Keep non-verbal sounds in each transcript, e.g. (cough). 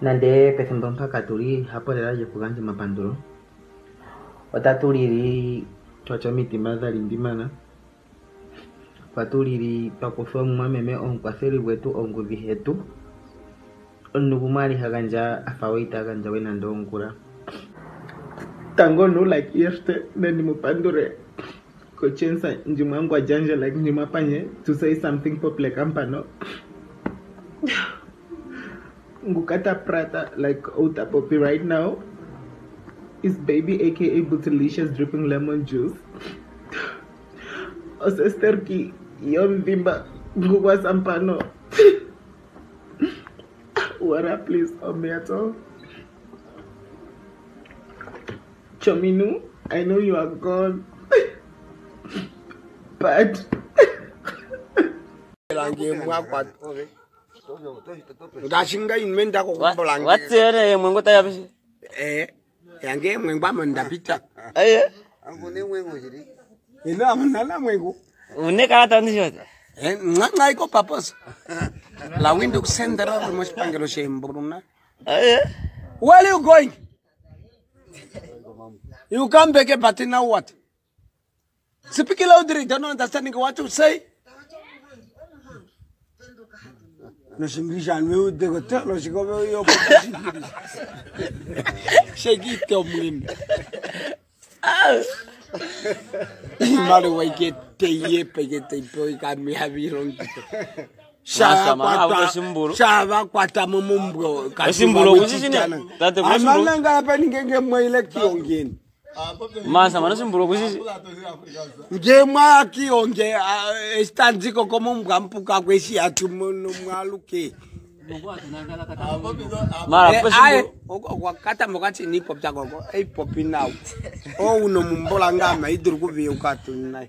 nande pethimbo mpaka tuli hapo lela lyokugandja omapandulo otatu lili twatya omitima dha lindimana otatu lili twa kuthwa mumwameme omukwatheli gwetu ongudhi hetu omuntu gumwe ali ha gandja afa we ita gandja we nande ongula tango nu like yeste nandi mupandule kochensa ndimwangwa janja like ndimwapanye to say something popular kampano Ngukata Prata, like Ota oh, Poppy right now, is baby aka Bootylicious dripping lemon juice. (gasps) Osesterki, oh, Yomvimba, Ngukwa Sampano. (laughs) Water, please, Omeato. Oh, Chominu, I know you are gone, (laughs) but ngasingainmendago watsena ye mwengwe ta yapishi ee yange mwengwe amandapita aye you going you come back ebatina what sipikile udirita what you say nu sunt grija al meu de hotel, și că meu eu Și gite o mâin. Mare oi că te e pe că te pui ca mi a viron. Shava kwata mumumbro. Simbolo uzisine. Tate mumumbro. Amanga pe ningenge mwaile kiongeni. masa mana simbolo kusi nge maki onge estanzi koko mo mgampu ka kwesi atu mo mwaluke mara eh, pesi oko kwa kata mo kati ni pop tago ko ei eh, popi nau o uno mumbola nga ma idru ku vi ukatu nai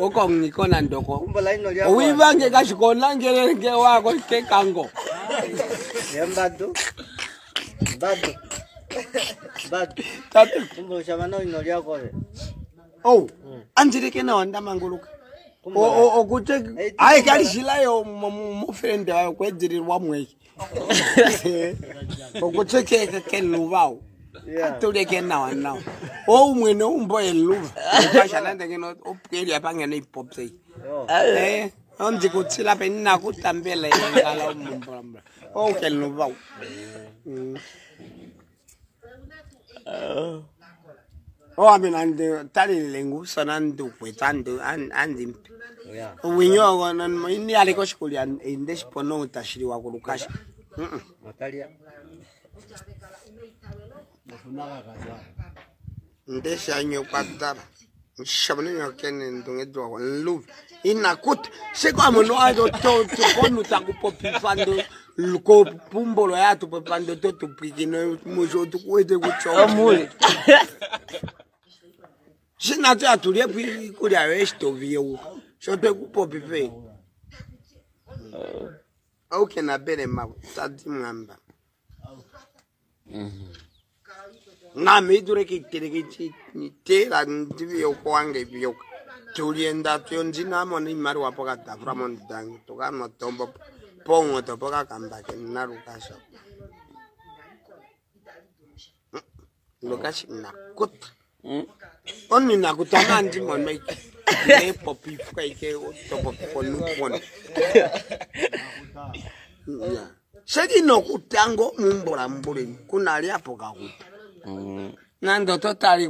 oko ngi kona ndoko wi vange ka shikona ngere nge wako ke kango yembadu badu ungoxa vana ingoli yakole ow andzireke na wa ndamanguluka okute hayi kalixila yo mufrend ayo kwedziriwa mweki (laughs) okutekeke ke luvawo atuleke nawa nawa ou mwene umboye luvaaxanandengenoukelia pangeno ipopsei onzi oh. eh, kutsila penina kutambela ala mumbulambula ouke luvawo mm. Ou oh. oh, amin an de, tali lengu, san an de, kwe tan de, an, an de Ou in yo an an, in yale kwa shkoli an, in desi ponon an e ta shiri wakon lukashi Matali ya In desi an yo patara, mshap ni yo ken en donge dwa wakon luv In na kout, se kwa moun wadon tou, tou kon nou takupo pi fando lkopumbolo yato pepando totupikino mosotukuwete kutsomule sinato yatuliepo ikulia yo esitoviewu sotwekupopi pe oke oh. na bele matadi mwamba mm-hmm. ngame idure kitelekitela ndivioko wange vioka tulie ndatu yo ndinamona imari wapo katafura mondangi tokanwa tombopo pongo topoka kamba ke na lukasha hmm? lukashi nakuta hmm? oni nakuta ne popi fuka ike topo ponu ponu hmm. nando totali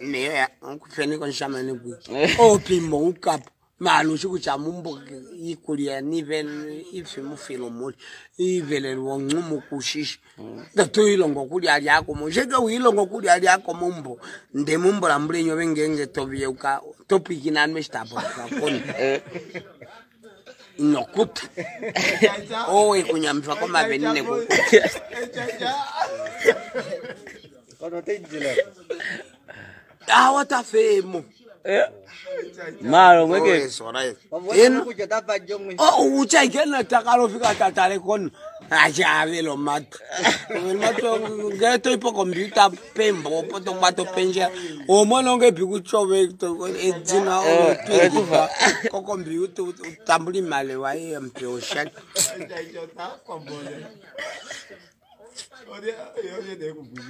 mea nkutlhwene ko nsama ne kui eh. (laughs) ope mo ukapo malo si kuja mumbo ikulia nive ife mufilo moli ivelele wo ncumo kushishi dato mm. ilongo kuli ali ako mo jeke u ilongo kuli ali ako mumbo nde mumbo la mbule nyo venge nge tobiye uka topiki na eh. nme (laughs) shtapo kwa koni nokuta owe kunyamfa koma venine kukuta awa ta femo maro ngeke en o ucha igena ta karo fika ta tare kon acha ave lo mat ngel mato geto ipo computer pembo poto mato penja o mono nge biku chobe to edina o tuva ko computer tambuli male wa e mpe o shak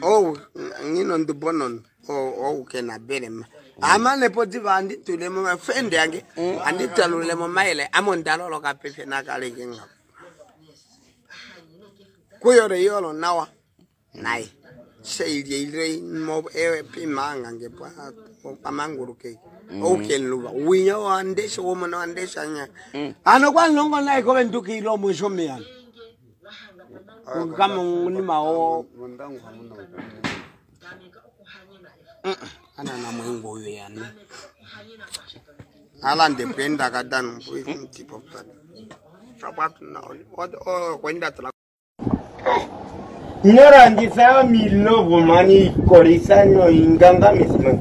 oh ngino ndibonona okay nabele ma fende amane potiba anditulemo mafende yange anditalulemo mayele amondalolo kapefe nakaleke ngam kuyore yolo nawa naye seyilyeilei ewe pimanga ngepa amanguru ke oukenluva winya wandesha womona wandesha nya ano kwanlongo naye kove ndukilo mwisho miyana kama nimawo ana na muhin goyo ya nan alan de penda ka dan puikin tipo tan sabat na o kwenda tra Nora ndisawa milovo mani korisano inganga misman.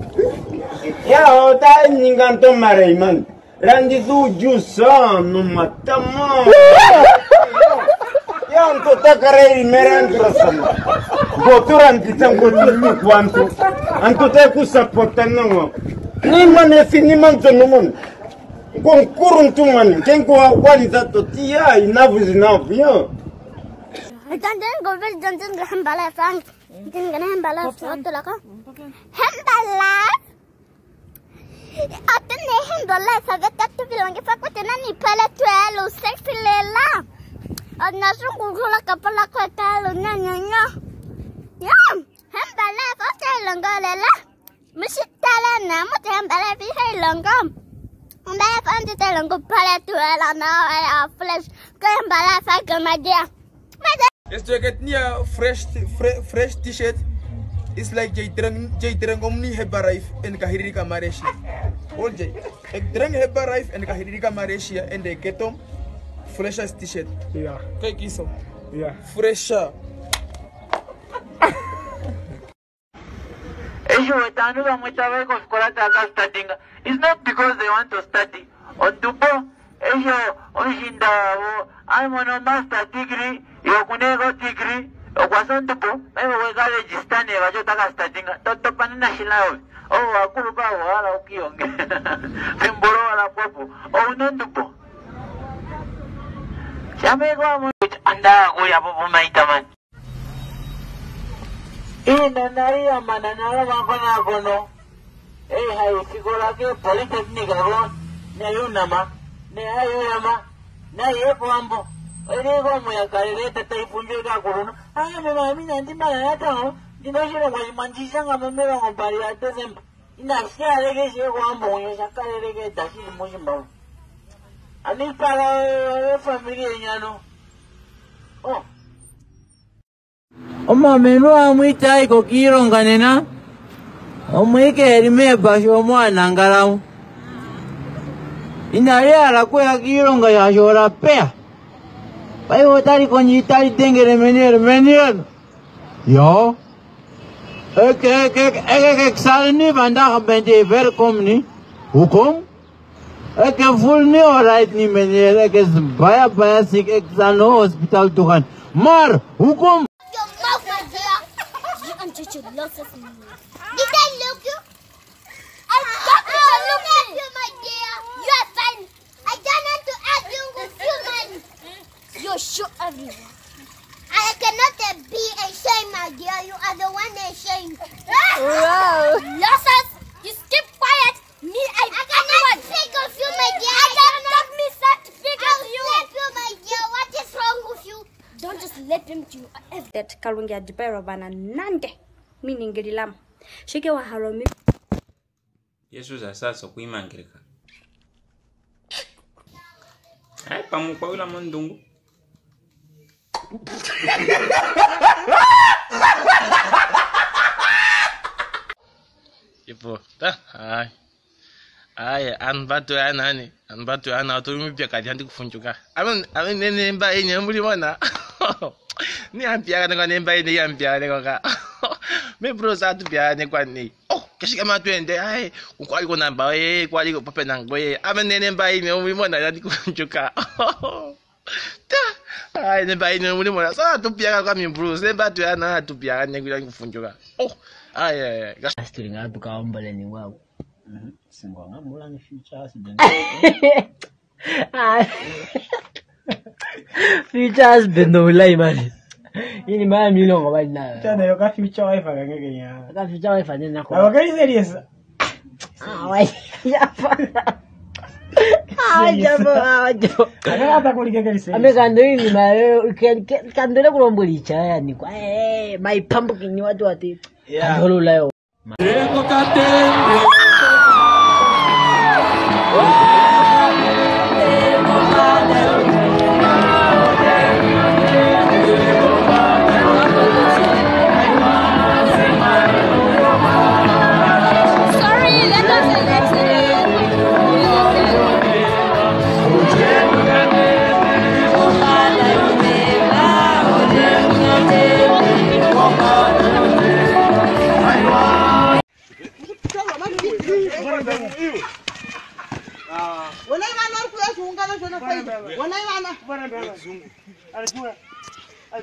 Ya ota ninganto mareiman. Randisu jusa no matama. Ya anto takarei meran trasama. Goturan kitang gotu lukwantu. antote kusapota nango ni man efi ni man nzono mona konkuru ntu mani nkengo waliza totia inavu zinavu yo Jangan govel jangan hembala sang, jangan hembala satu laka. Hembala, apa ni hembala? Sahaja kata bilang kita kau jangan ni pala tuel, seks lela. là sungguh kalau kapal aku kalau nanya nanya. لنقا لا مش تلنا متهم بلا في هي لنقا بلا فانت تلنقا بلا توالا فلاش كم بلا فاكر مديا Is je het niet fresh fresh t-shirt? Is like jij drang jij drang om niet hebben rijf en kahiri kamareshi. Hoor jij? Ik drang hebben rijf en kahiri kamareshi en de ketom fresh t-shirt. Ja. Kijk eens. Ja. Fresher. eyo vetano vamwe tavaikuzvikora takastadinga its not because they want to study ondupo eyo ushinda wavo aimono master degree yokuneko degree okwasa ndupo vaivowekarejista ne vacho takastadinga totopanina shilaovi ovo vakuru pavo vala ukionge vimborowala (laughs) popo ouno ndupo chamekoamo kuti andaakuyapopomaita mani ina nariya mana nara magona gono eh hayi figura ke polytechnic ro ne yunama ne ayunama na ye pombo erigo muyakalire tataifunje ga kuruno aya mama mina ndimala yatao ndinoshira kwa chimanjishanga mumera ngobari ya december inasiyarekeshe kuhamba unye chakarerekeda chiri muzimbabwe anipala wefamili e, e, yenyano oh omomenu amwita ayi kokiilonga nena omwike eli meepasho omo anangalamu inali hala kuya kiilonga shaashi olapeya paife otali kondje tali tengele meni yo ik, ik, ik, ik, ik zal nu vandaag ben je welkom niet. Hoe kom? Ik voel me alright niet meneer, ik is bijna bijna lots of money. Did I look you? I got to look at you, my dear. You are fine. I don't want to ask argue with you, man. You show everyone. I cannot be ashamed, my dear. You are the one ashamed. Wow. Losses, you keep quiet. Me, I, I cannot think of you, my dear. I don't talk me such big I'll you. my dear. What is wrong with you? Don't just let him do. you. That Karungi Adibero Bananande. miningililamu shike wahalomi yesu zasaso kuimangilika ai pamukwawila mondungu ipo ta ai aya anbato yanani anbato yana atomipya kati andikufunjuka amenenemba inyambuli mona (laughs) niyampyakanenga nemba ine yampyakanengoka mevulo zathu byane kwani oh kashika matwende hayi kukwaliko namba ye kwaliko pape nangoye amenene mbayine umimona yani kunjuka (laughs) (laughs) ta hayi nembayine umimona sana tupiyaka kwa mimvulo semba tuyana tupiyaka nekwila kufunjuka oh hayi hayi kasituli ngapi kaomboleni wako mhm. singwangambula ngificha sidenga future husband no ulai mani いに前見るのが前になる。じゃあね、よかフューチャーワイファーがけけんや。よかフューチャーワイファーねんな、これ。わかりセリエス。あわい、やばな。Ajabu, ajabu. Ada apa kau lihat dari sini? Ame kandoi ni mayo, kandoi aku eh, ni. Eh, eh mai pampu kini watu hati. Kandoi layo. Jengo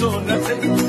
son las